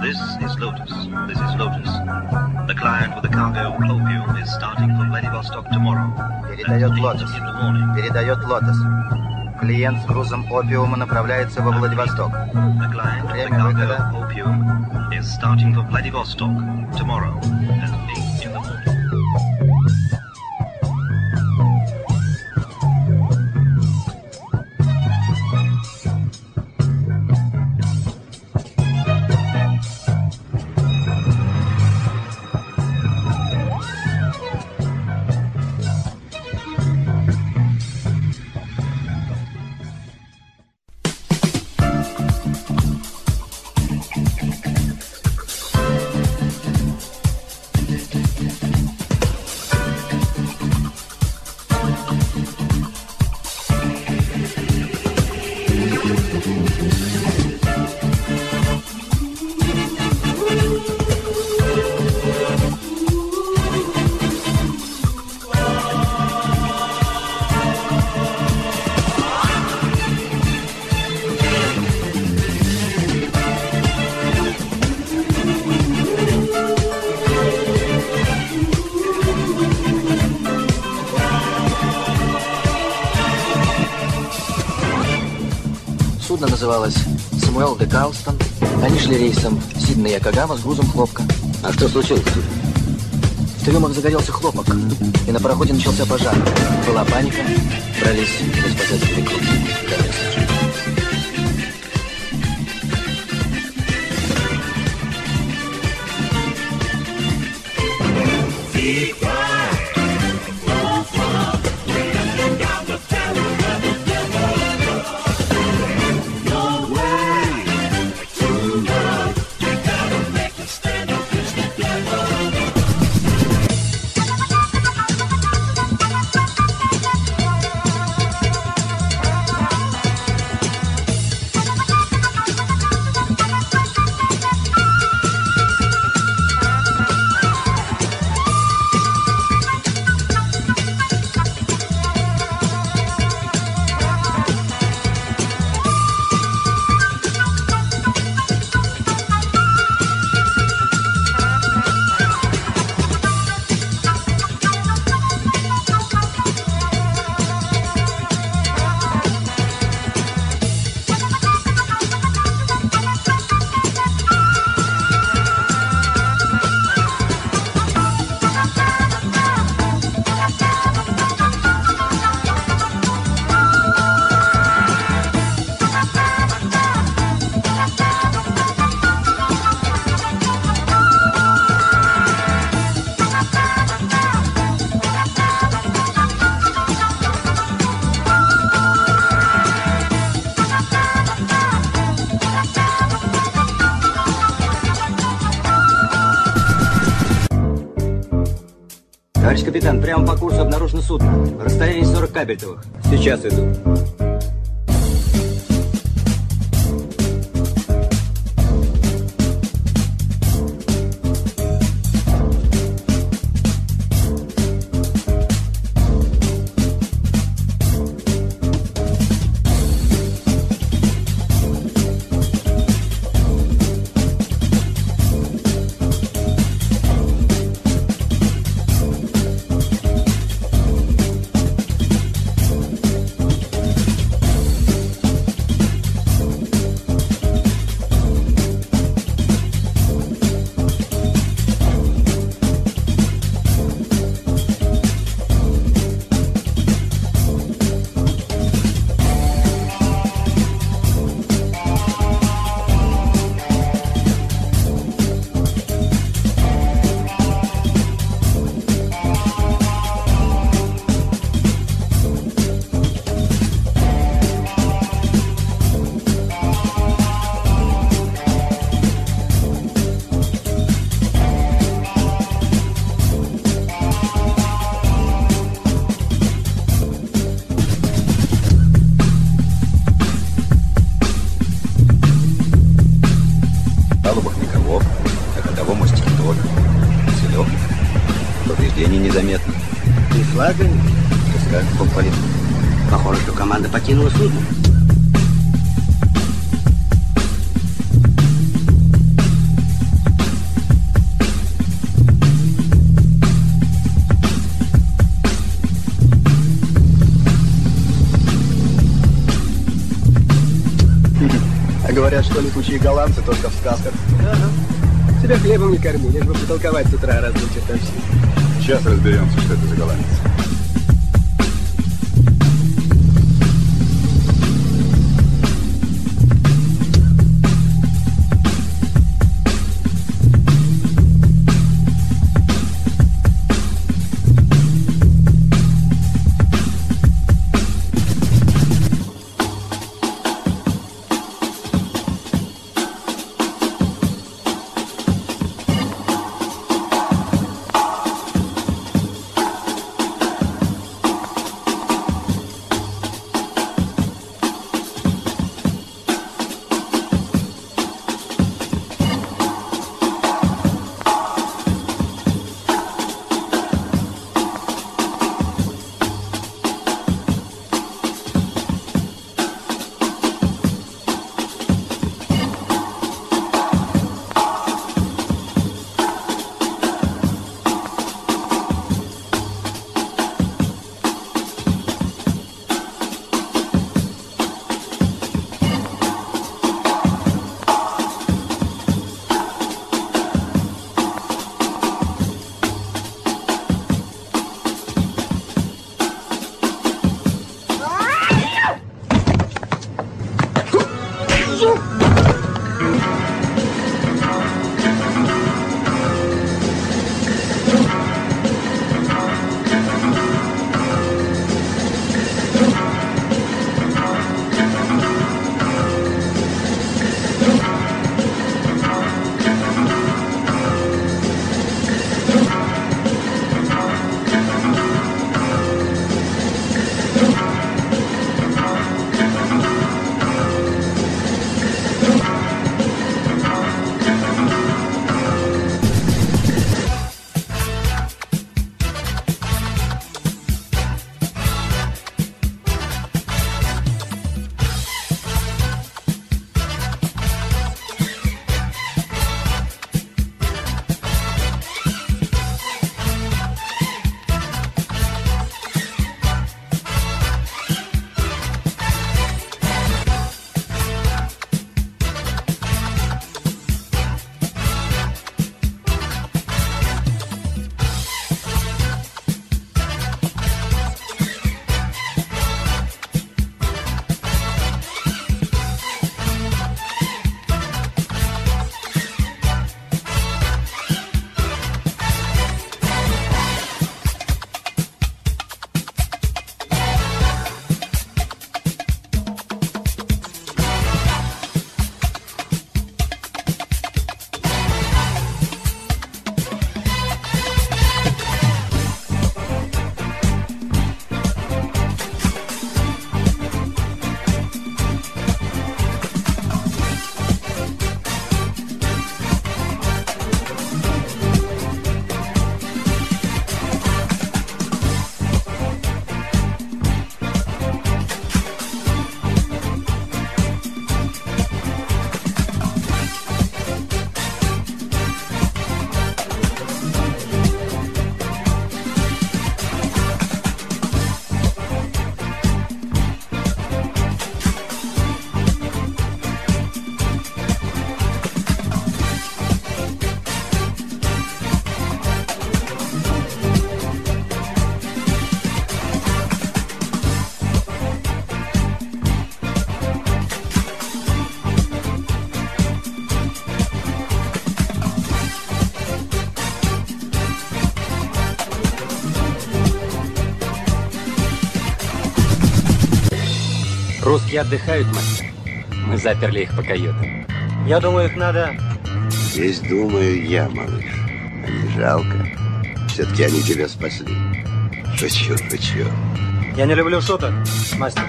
This is Lotus. This is Lotus. The client with the cargo opium is starting from Vladivostok tomorrow. Передает Лотос. Передает Лотос. Клиент с грузом опиума направляется во Владивосток. Время выхода. Opium is starting for Vladivostok tomorrow at 8. Судно называлось «Самуэл де Карлстон». Они шли рейсом Сиднey-Якогама с грузом хлопка. А что случилось? В трюмах загорелся хлопок, и на пароходе начался пожар. Была паника, брались за спасательные круги. Кабельтовых. Сейчас иду. Прочие голландцы только в сказках. Ага. Тебя хлебом не корми, лишь бы потолковать с утра разные чертовщины. Сейчас разберемся, что это за голландец. Русские отдыхают, мастер. Мы заперли их по каютам. Я думаю, их надо... Здесь думаю я, малыш. А не жалко. Все-таки они тебя спасли. Шучу, шучу. Я не люблю шуток, мастер.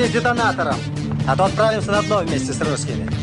Осторожней с детонатором, а то отправимся на дно вместе с русскими.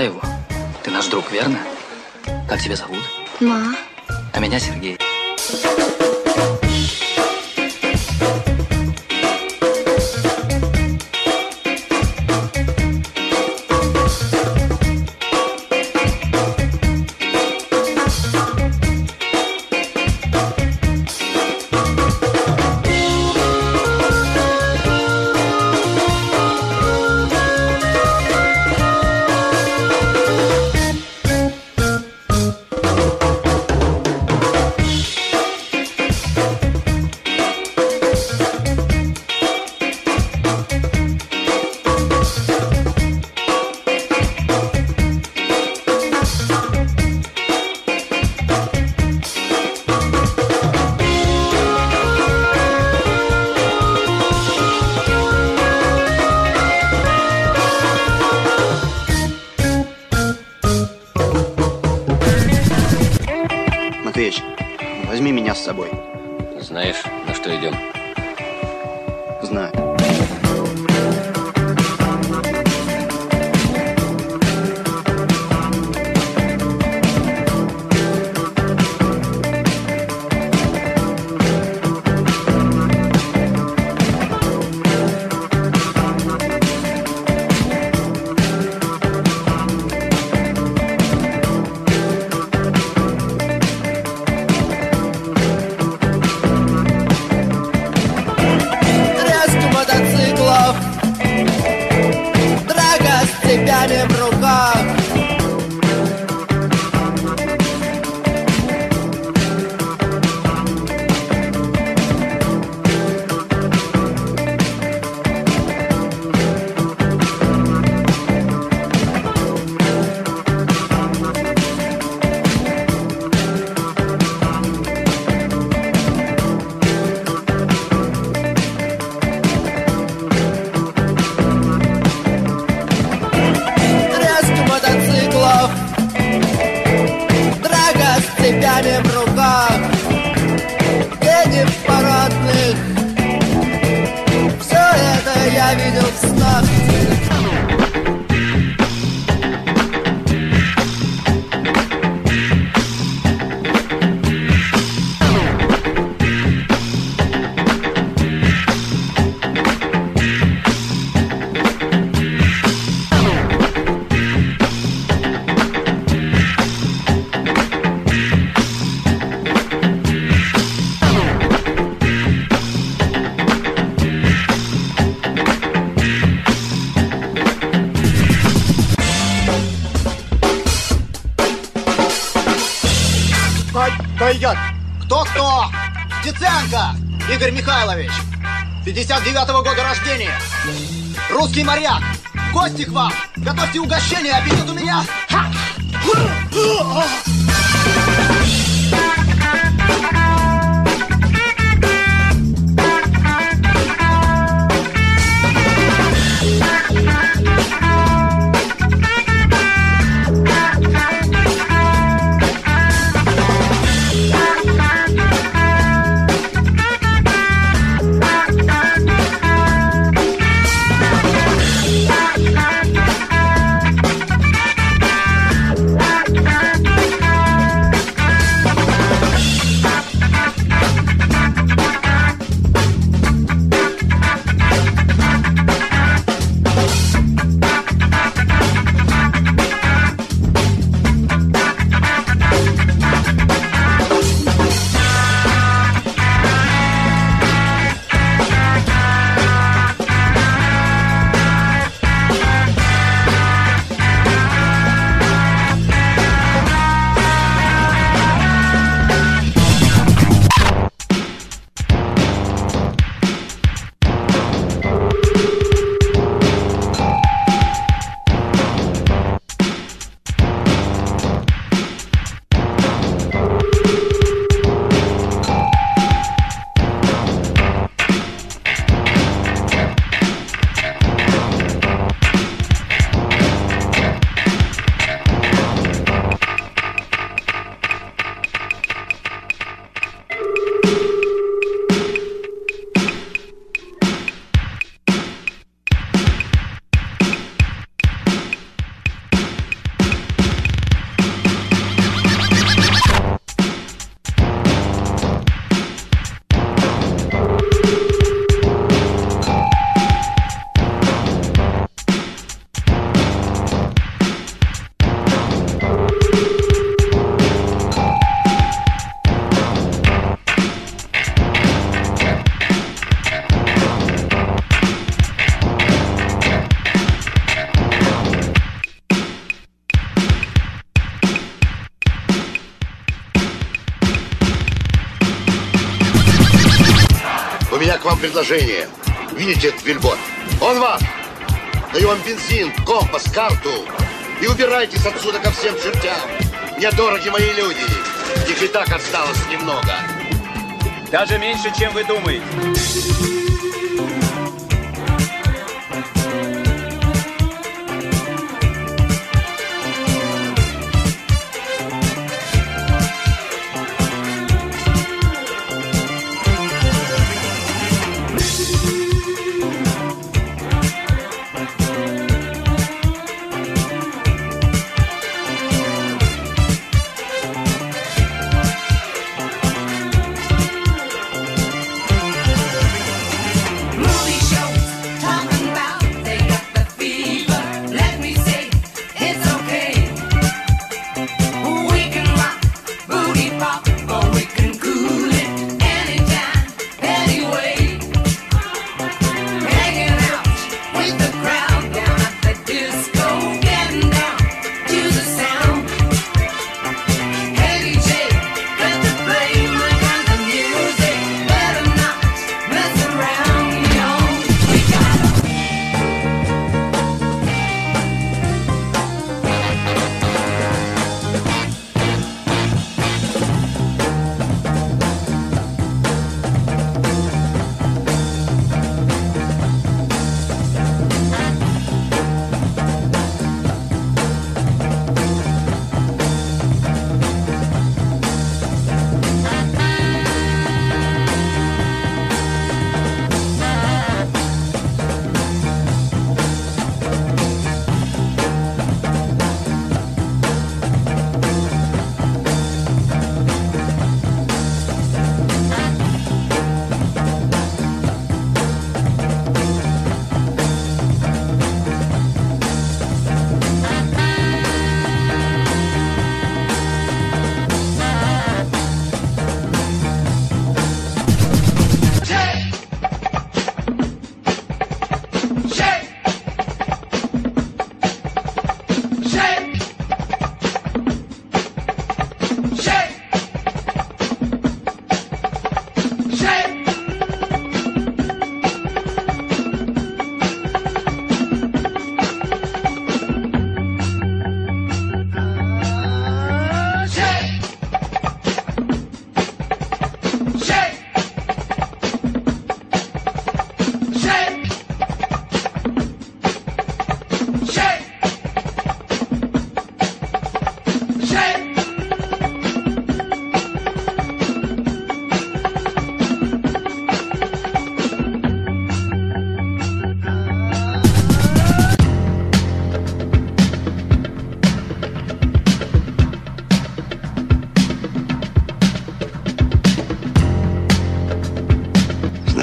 Его? Ты наш друг, верно? Как тебя зовут? Ма. А меня Сергей. Матвеич, возьми меня с собой. Знаешь, на что идем? Знаю. руках. Дети парадных. Все это я видел в снах. 59-го года рождения. Русский моряк. Гости к вам. Готовьте угощение, аппетит у меня. Ха! Предложение. Видите этот бильборд? Он вам. Даю вам бензин, компас, карту. И убирайтесь отсюда ко всем чертям. Мне дороги мои люди. Их и так осталось немного. Даже меньше, чем вы думаете.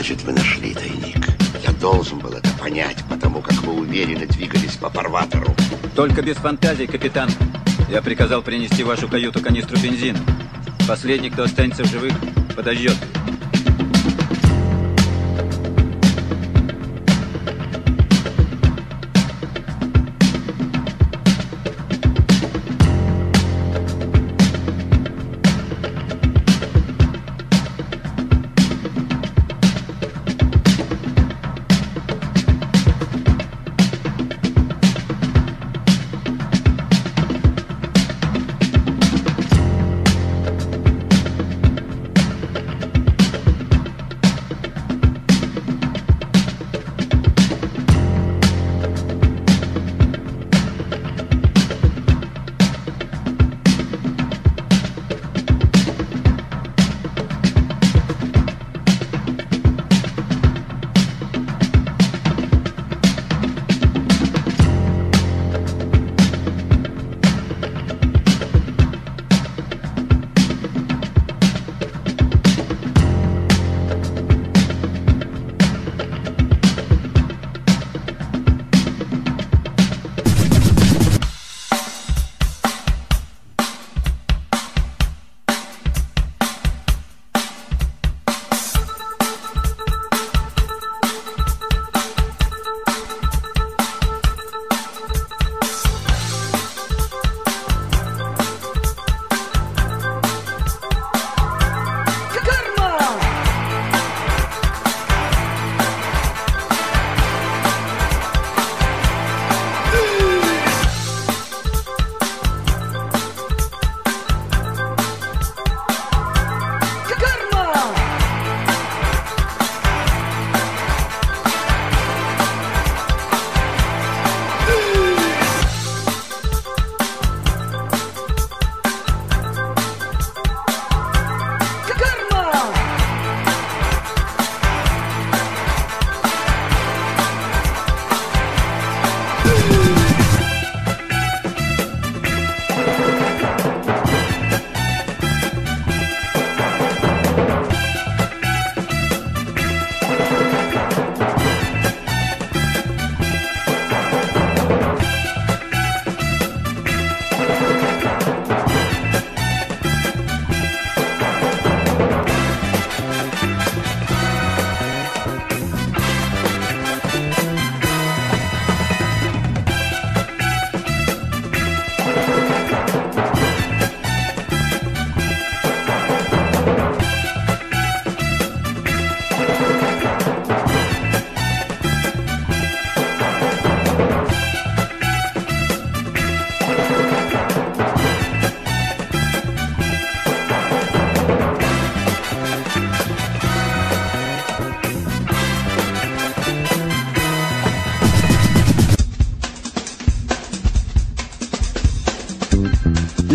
Значит, вы нашли тайник. Я должен был это понять, потому как вы уверенно двигались по парватору. Только без фантазий, капитан. Я приказал принести в вашу каюту канистру бензина. Последний, кто останется в живых, подождет.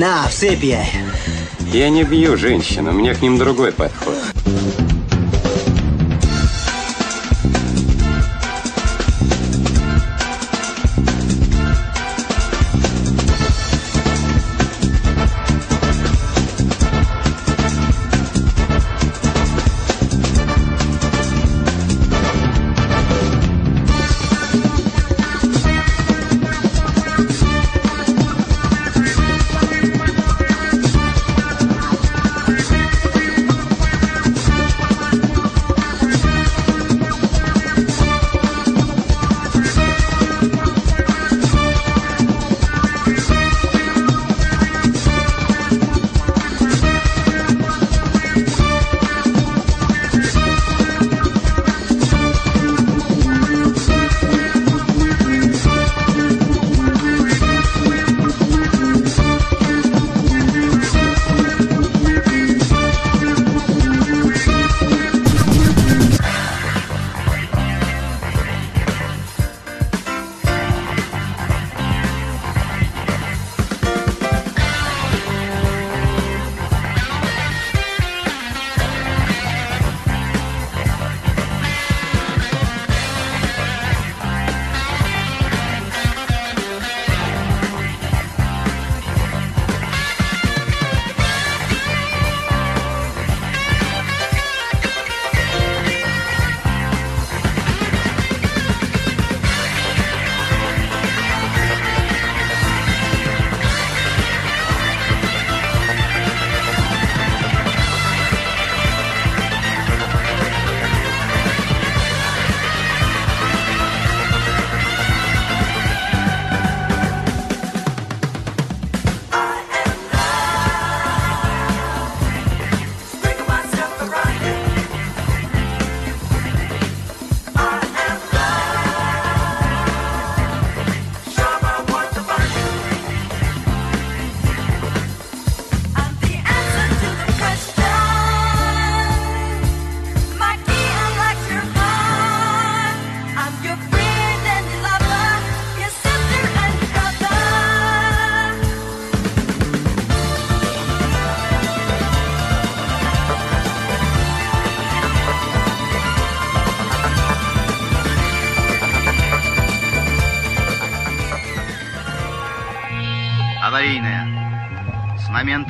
На, в цепь я. Я не бью женщин, у меня к ним другой подход.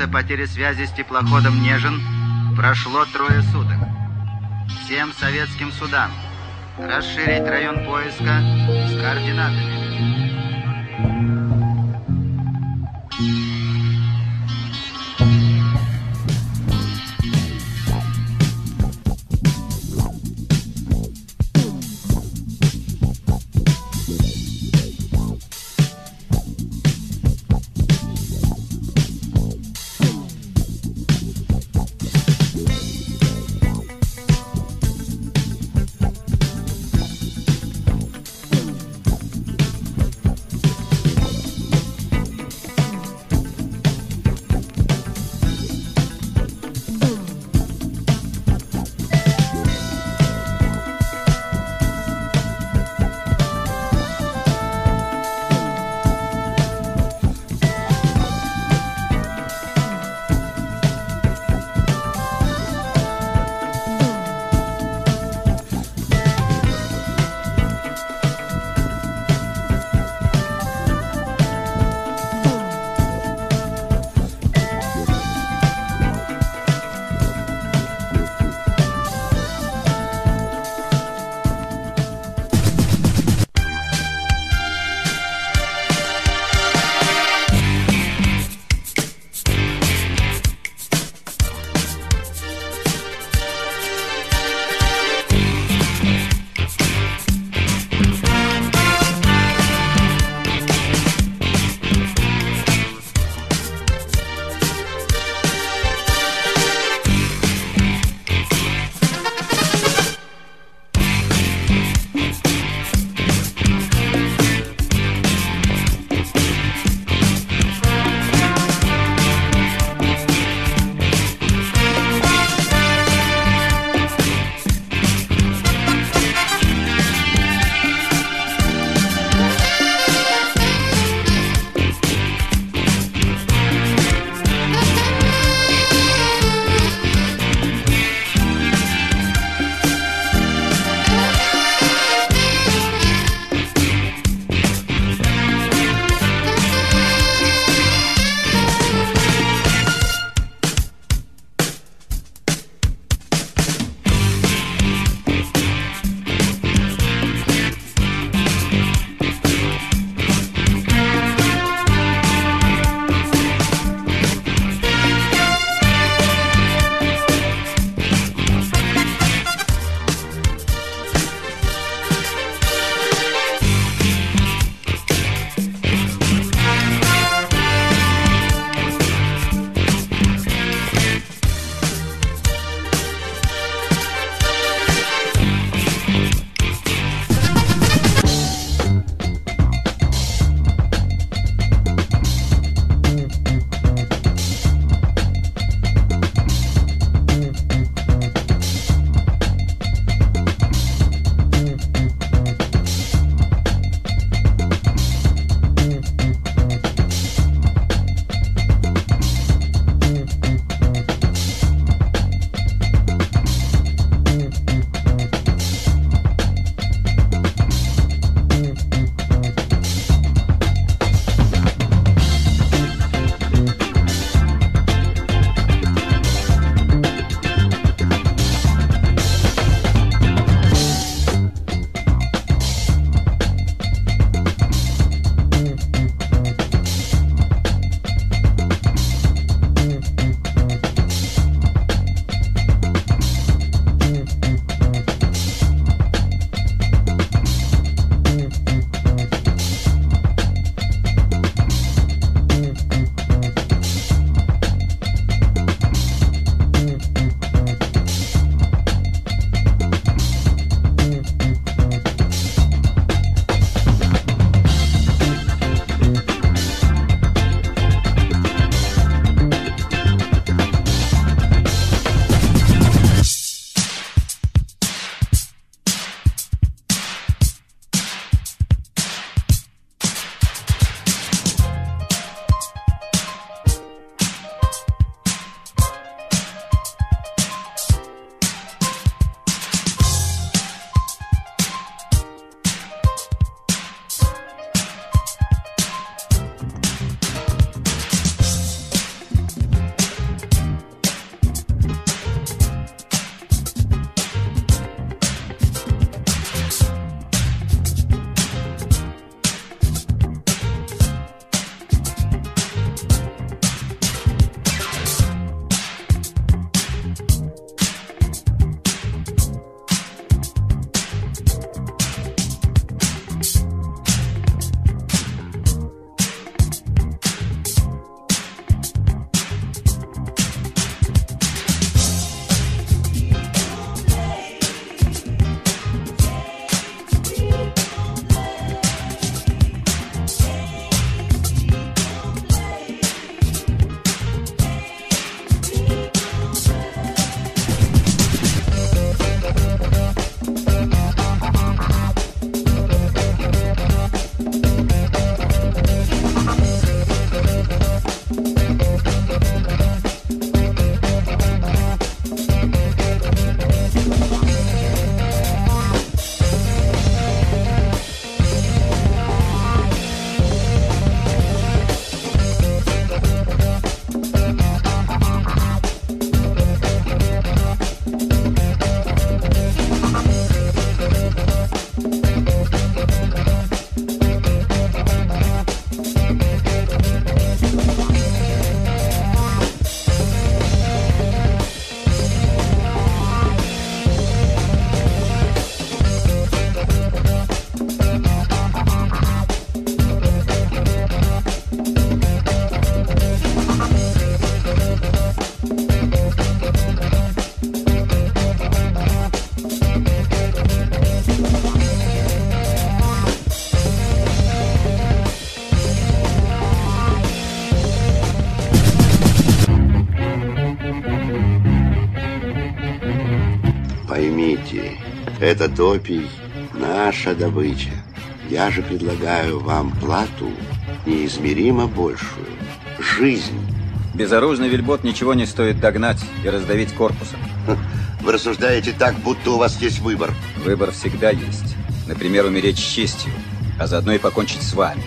Момента потери связи с теплоходом «Нежин» прошло трое суток. Всем советским судам расширить район поиска с координатами. Этот опий – наша добыча. Я же предлагаю вам плату неизмеримо большую. Жизнь. Безоружный вельбот ничего не стоит догнать и раздавить корпусом. Вы рассуждаете так, будто у вас есть выбор. Выбор всегда есть. Например, умереть с честью, а заодно и покончить с вами.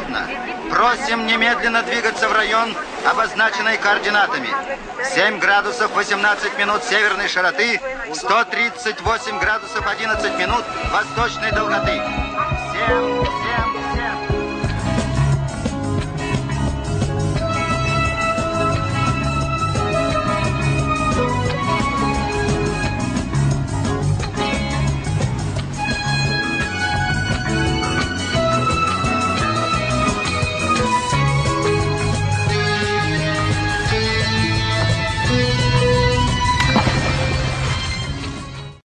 Судно. Просим немедленно двигаться в район, обозначенный координатами. 7 градусов 18 минут северной широты, 138 градусов 11 минут восточной долготы.